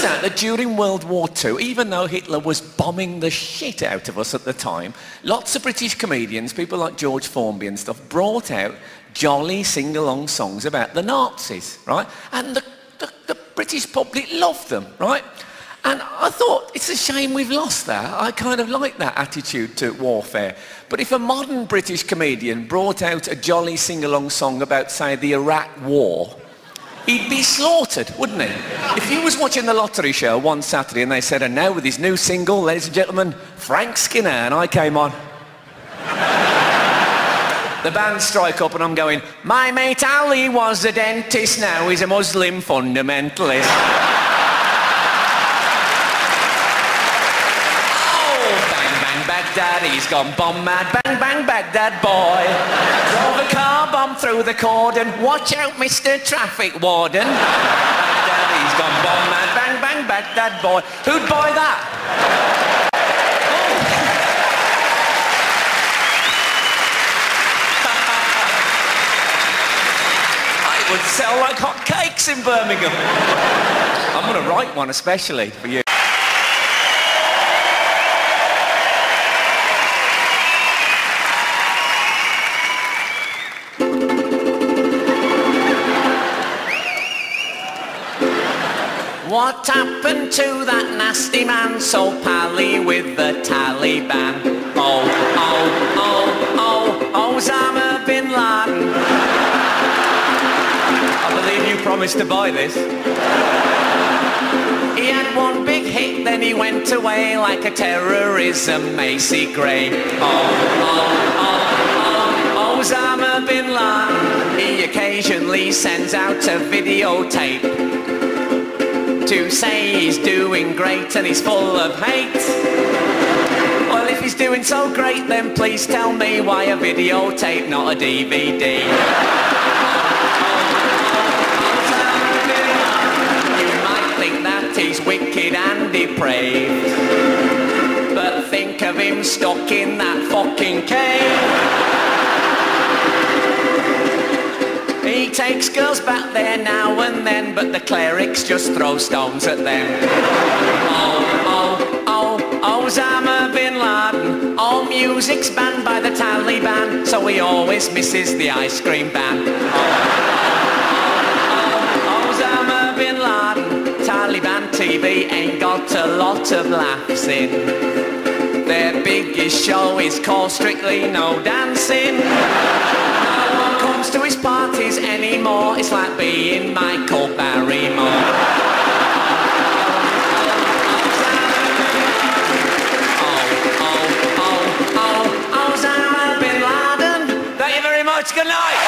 turns out that during World War II, even though Hitler was bombing the shit out of us at the time, lots of British comedians, people like George Formby and stuff, brought out jolly sing-along songs about the Nazis, right? And the, the, the British public loved them, right? And I thought, it's a shame we've lost that. I kind of like that attitude to warfare. But if a modern British comedian brought out a jolly sing-along song about, say, the Iraq War, he'd be slaughtered, wouldn't he? If he was watching the lottery show one Saturday and they said, and now with his new single, ladies and gentlemen, Frank Skinner, and I came on. the band strike up and I'm going, my mate Ali was a dentist, now he's a Muslim fundamentalist. He's gone bomb mad, bang bang Baghdad boy. Drove a car bomb through the cordon, watch out Mr Traffic Warden. He's gone bomb mad, bang bang Baghdad boy. Who'd buy that? Oh. I would sell like hot cakes in Birmingham. I'm going to write one especially for you. What happened to that nasty man so pally with the Taliban? Oh, oh, oh, oh, Osama bin Laden. I believe you promised to buy this. He had one big hit, then he went away like a terrorism Macy Gray. Oh, oh, oh, oh, Osama bin Laden. He occasionally sends out a videotape to say he's doing great and he's full of hate. Well, if he's doing so great, then please tell me why a videotape, not a DVD. you might think that he's wicked and depraved, but think of him stuck in that fucking cave. He takes girls back there now but the clerics just throw stones at them. Oh, oh, oh, oh Osama bin Laden. All music's banned by the Taliban, so he always misses the ice cream ban. Oh, oh Osama bin Laden. Taliban TV ain't got a lot of laughs in. Their biggest show is called Strictly No Dancing comes to his parties anymore. It's like being Michael Barrymore. Oh, oh, oh, oh, Osama bin Laden. Thank you very much. Good night.